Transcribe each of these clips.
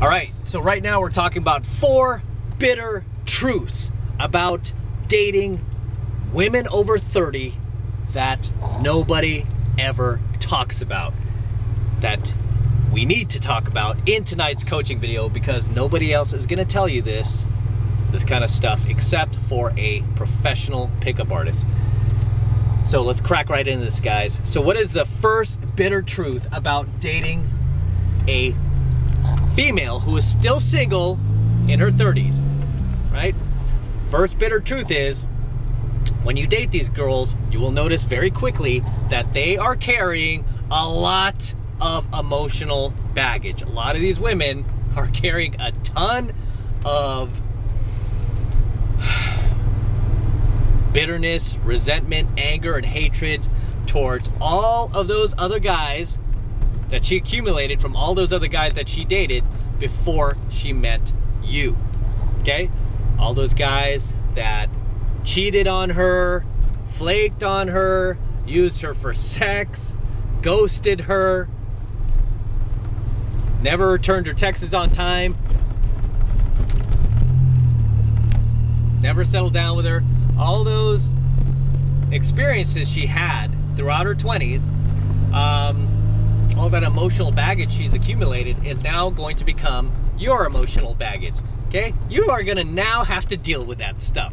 All right, so right now we're talking about four bitter truths about dating women over 30 that nobody ever talks about. That we need to talk about in tonight's coaching video because nobody else is going to tell you this this kind of stuff except for a professional pickup artist. So let's crack right into this, guys. So, what is the first bitter truth about dating a female who is still single in her 30s? Right? First bitter truth is when you date these girls, you will notice very quickly that they are carrying a lot of emotional baggage. A lot of these women are carrying a ton of bitterness, resentment, anger, and hatred towards all of those other guys that she accumulated from all those other guys that she dated before she met you. Okay? All those guys that cheated on her, flaked on her, used her for sex, ghosted her, never returned her texts on time, never settled down with her. All those experiences she had throughout her 20s, um, all that emotional baggage she's accumulated is now going to become your emotional baggage. Okay? You are going to now have to deal with that stuff.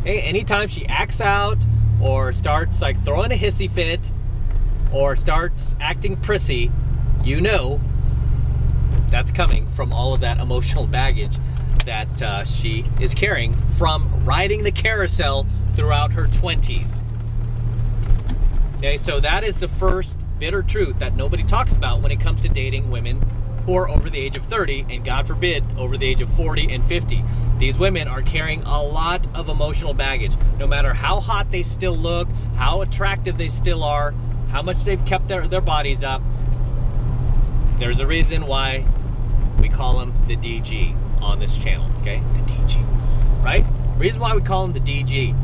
Okay? Anytime she acts out or starts like throwing a hissy fit or starts acting prissy, you know that's coming from all of that emotional baggage that uh, she is carrying from riding the carousel throughout her 20s. Okay, so that is the first bitter truth that nobody talks about when it comes to dating women who are over the age of 30 and God forbid over the age of 40 and 50. These women are carrying a lot of emotional baggage. No matter how hot they still look, how attractive they still are, how much they've kept their, their bodies up, there's a reason why we call them the DG on this channel, okay? The DG, right? Reason why we call them the DG,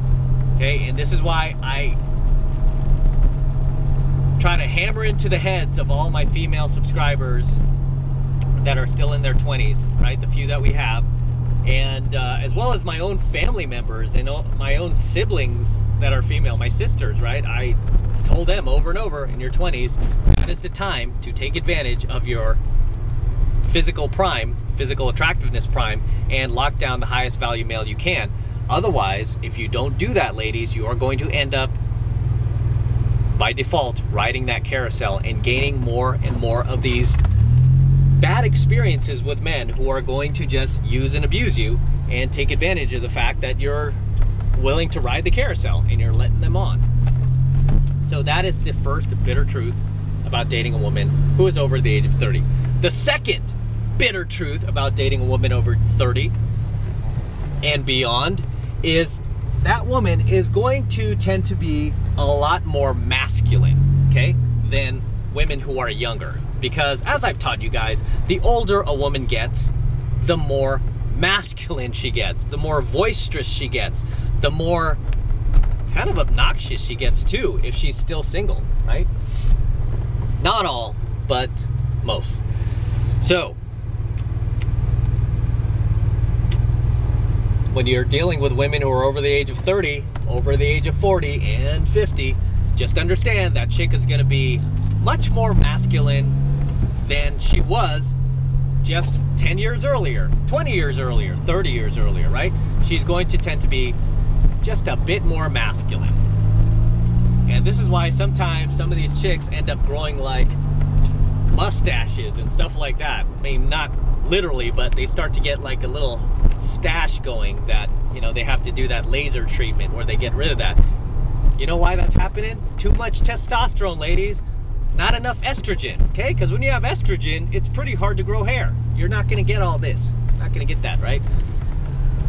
okay? And this is why I try to hammer into the heads of all my female subscribers that are still in their 20s, right? The few that we have, and uh, as well as my own family members and my own siblings that are female, my sisters, right? I told them over and over in your 20s, that is the time to take advantage of your physical prime, physical attractiveness prime, and lock down the highest value male you can. Otherwise, if you don't do that, ladies, you are going to end up by default riding that carousel and gaining more and more of these bad experiences with men who are going to just use and abuse you and take advantage of the fact that you're willing to ride the carousel and you're letting them on. So that is the first bitter truth about dating a woman who is over the age of 30. The second bitter truth about dating a woman over 30 and beyond is that woman is going to tend to be a lot more masculine, okay, than women who are younger. Because as I've taught you guys, the older a woman gets, the more masculine she gets, the more boisterous she gets, the more kind of obnoxious she gets too if she's still single, right? Not all, but most. So, when you're dealing with women who are over the age of 30, over the age of 40, and 50, just understand that chick is going to be much more masculine than she was just 10 years earlier, 20 years earlier, 30 years earlier, right? She's going to tend to be just a bit more masculine. And this is why sometimes some of these chicks end up growing like mustaches and stuff like that. I mean, not literally, but they start to get like a little stash going that, you know, they have to do that laser treatment where they get rid of that. You know why that's happening? Too much testosterone, ladies. Not enough estrogen, okay? Because when you have estrogen, it's pretty hard to grow hair. You're not going to get all this. Not going to get that, right?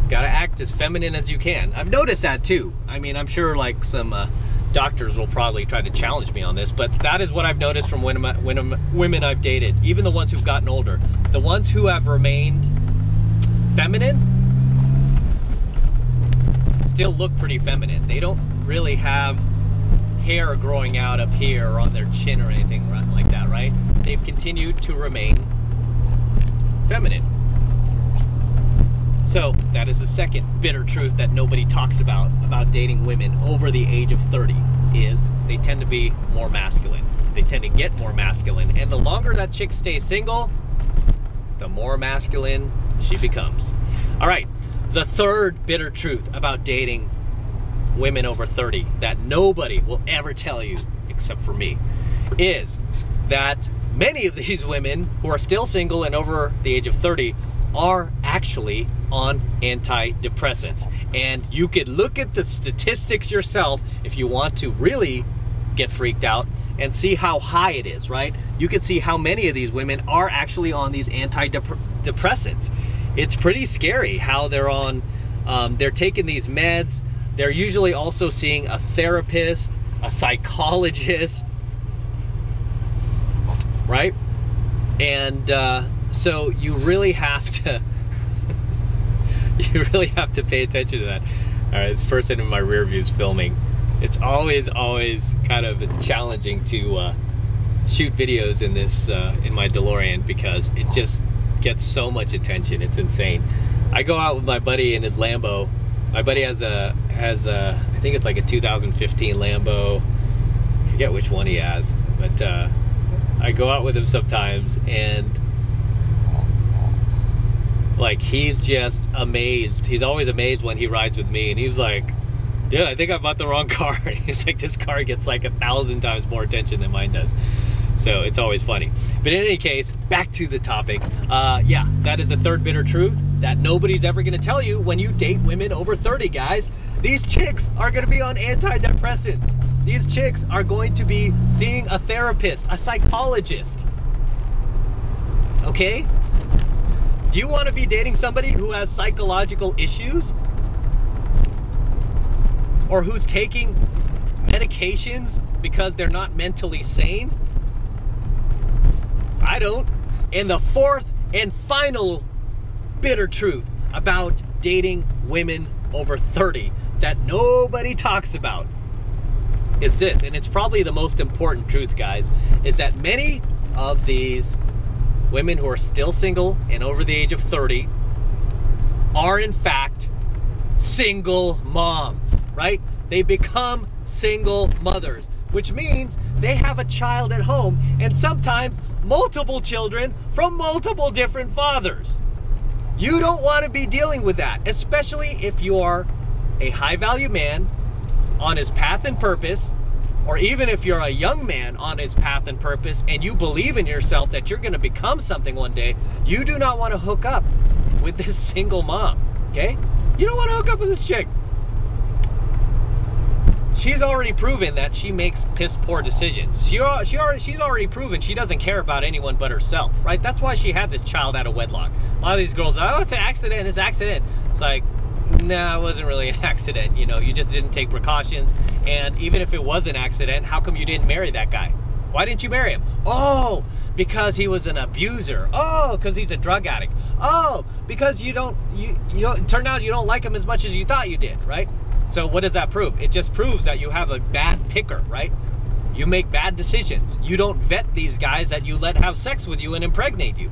Got to act as feminine as you can. I've noticed that too. I mean, I'm sure like some uh, doctors will probably try to challenge me on this, but that is what I've noticed from women, women, women I've dated, even the ones who've gotten older. The ones who have remained feminine still look pretty feminine. They don't really have hair growing out up here or on their chin or anything like that, right? They've continued to remain feminine. So that is the second bitter truth that nobody talks about about dating women over the age of 30 is they tend to be more masculine. They tend to get more masculine. And the longer that chick stays single, the more masculine she becomes. All right, the third bitter truth about dating women over 30 that nobody will ever tell you except for me is that many of these women who are still single and over the age of 30 are actually on antidepressants. And you could look at the statistics yourself if you want to really get freaked out and see how high it is, right? You can see how many of these women are actually on these antidepressants. It's pretty scary how they're on, um, they're taking these meds. They're usually also seeing a therapist, a psychologist, right? And uh, so you really have to, you really have to pay attention to that. All right, this person in my rear view is filming. It's always, always kind of challenging to uh, shoot videos in this, uh, in my DeLorean because it just gets so much attention. It's insane. I go out with my buddy in his Lambo. My buddy has a, has a, I think it's like a 2015 Lambo. I forget which one he has, but uh, I go out with him sometimes and like he's just amazed. He's always amazed when he rides with me and he's like, dude, I think I bought the wrong car. he's like, this car gets like a thousand times more attention than mine does. So it's always funny. But in any case, back to the topic. Uh, yeah, that is the third bitter truth that nobody's ever gonna tell you when you date women over 30, guys. These chicks are gonna be on antidepressants. These chicks are going to be seeing a therapist, a psychologist. Okay? Do you want to be dating somebody who has psychological issues? Or who's taking medications because they're not mentally sane? I don't. And the fourth and final bitter truth about dating women over 30 that nobody talks about is this, and it's probably the most important truth, guys, is that many of these women who are still single and over the age of 30 are in fact single moms, right? They become single mothers, which means they have a child at home and sometimes multiple children from multiple different fathers. You don't want to be dealing with that, especially if you are a high value man on his path and purpose, or even if you're a young man on his path and purpose and you believe in yourself that you're going to become something one day, you do not want to hook up with this single mom, okay? You don't want to hook up with this chick. She's already proven that she makes piss poor decisions. She, she already, she's already proven she doesn't care about anyone but herself, right? That's why she had this child out of wedlock. A lot of these girls, oh, it's an accident, it's an accident. It's like, nah, it wasn't really an accident. You know, you just didn't take precautions. And even if it was an accident, how come you didn't marry that guy? Why didn't you marry him? Oh, because he was an abuser. Oh, because he's a drug addict. Oh, because you don't you you don't turned out you don't like him as much as you thought you did, right? So what does that prove? It just proves that you have a bad picker, right? You make bad decisions. You don't vet these guys that you let have sex with you and impregnate you.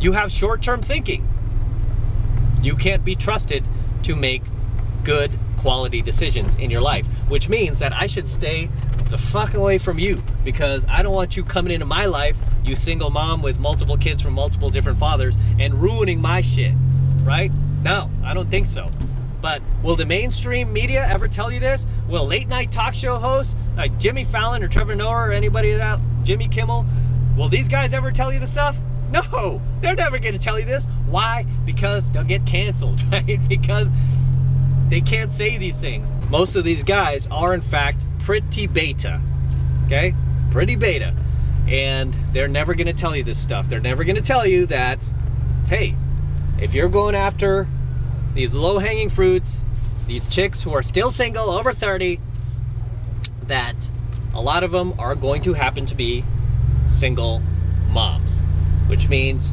You have short-term thinking. You can't be trusted to make good quality decisions in your life, which means that I should stay the fuck away from you because I don't want you coming into my life, you single mom with multiple kids from multiple different fathers, and ruining my shit, right? No, I don't think so. But will the mainstream media ever tell you this? Will late night talk show hosts like Jimmy Fallon or Trevor Noah or anybody that Jimmy Kimmel, will these guys ever tell you the stuff? No, they're never going to tell you this. Why? Because they'll get canceled, right? Because they can't say these things. Most of these guys are, in fact, pretty beta, okay? Pretty beta. And they're never going to tell you this stuff. They're never going to tell you that, hey, if you're going after these low hanging fruits, these chicks who are still single, over 30, that a lot of them are going to happen to be single moms which means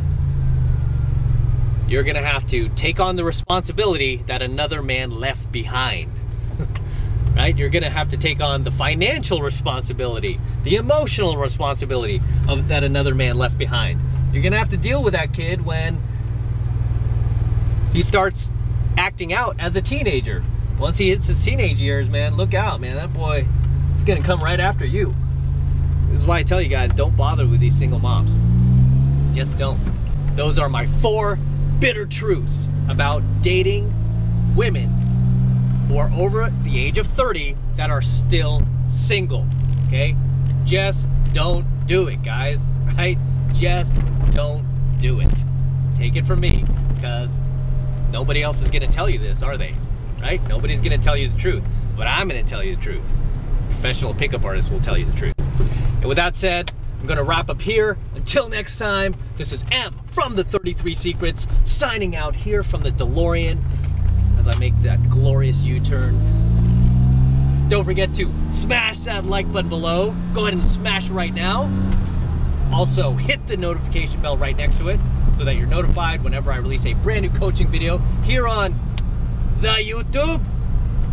you're going to have to take on the responsibility that another man left behind. right? You're going to have to take on the financial responsibility, the emotional responsibility of that another man left behind. You're gonna have to deal with that kid when he starts acting out as a teenager. Once he hits his teenage years, man, look out, man. That boy is gonna come right after you. This is why I tell you guys, don't bother with these single moms. Just don't. Those are my four bitter truths about dating women who are over the age of 30 that are still single. Okay? Just don't do it, guys. Right? Just don't do it. Take it from me because nobody else is going to tell you this, are they? Right? Nobody's going to tell you the truth. But I'm going to tell you the truth. Professional pickup artists will tell you the truth. And with that said, I'm going to wrap up here. Until next time, this is M from the 33 Secrets, signing out here from the DeLorean as I make that glorious U-turn. Don't forget to smash that like button below. Go ahead and smash right now. Also, hit the notification bell right next to it so that you're notified whenever I release a brand new coaching video here on the YouTube.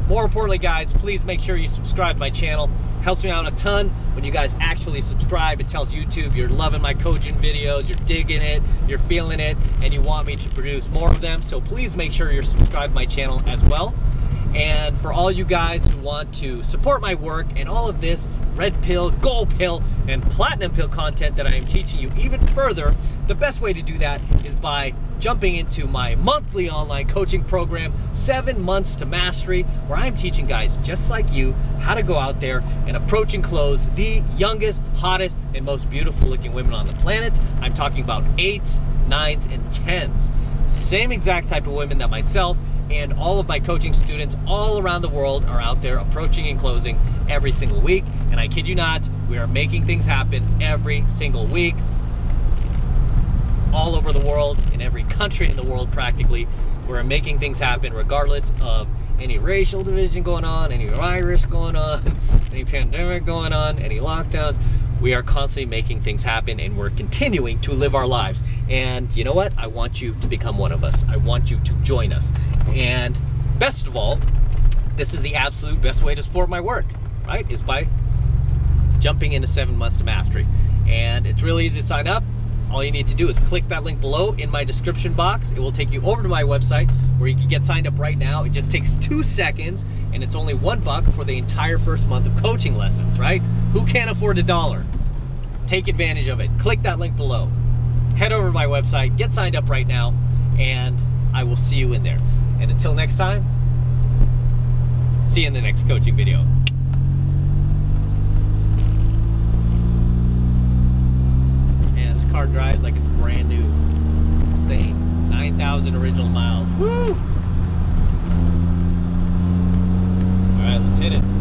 More importantly, guys, please make sure you subscribe to my channel. Helps me out a ton when you guys actually subscribe. It tells YouTube you're loving my coaching videos, you're digging it, you're feeling it, and you want me to produce more of them. So please make sure you're subscribed to my channel as well. And for all you guys who want to support my work and all of this red pill, gold pill, and platinum pill content that I am teaching you even further, the best way to do that is by jumping into my monthly online coaching program, Seven Months to Mastery, where I'm teaching guys just like you how to go out there and approach and close the youngest, hottest, and most beautiful looking women on the planet. I'm talking about eights, nines, and tens. Same exact type of women that myself and all of my coaching students all around the world are out there approaching and closing every single week. And I kid you not, we are making things happen every single week all over the world, in every country in the world practically. We're making things happen regardless of any racial division going on, any virus going on, any pandemic going on, any lockdowns. We are constantly making things happen and we're continuing to live our lives. And you know what? I want you to become one of us. I want you to join us. And best of all, this is the absolute best way to support my work, right? Is by jumping into seven months to mastery. And it's really easy to sign up. All you need to do is click that link below in my description box. It will take you over to my website where you can get signed up right now. It just takes two seconds and it's only one buck for the entire first month of coaching lessons, right? Who can't afford a dollar? Take advantage of it. Click that link below. Head over to my website, get signed up right now, and I will see you in there. And until next time, see you in the next coaching video. car drives like it's brand new. It's insane. 9,000 original miles. Woo! Alright, let's hit it.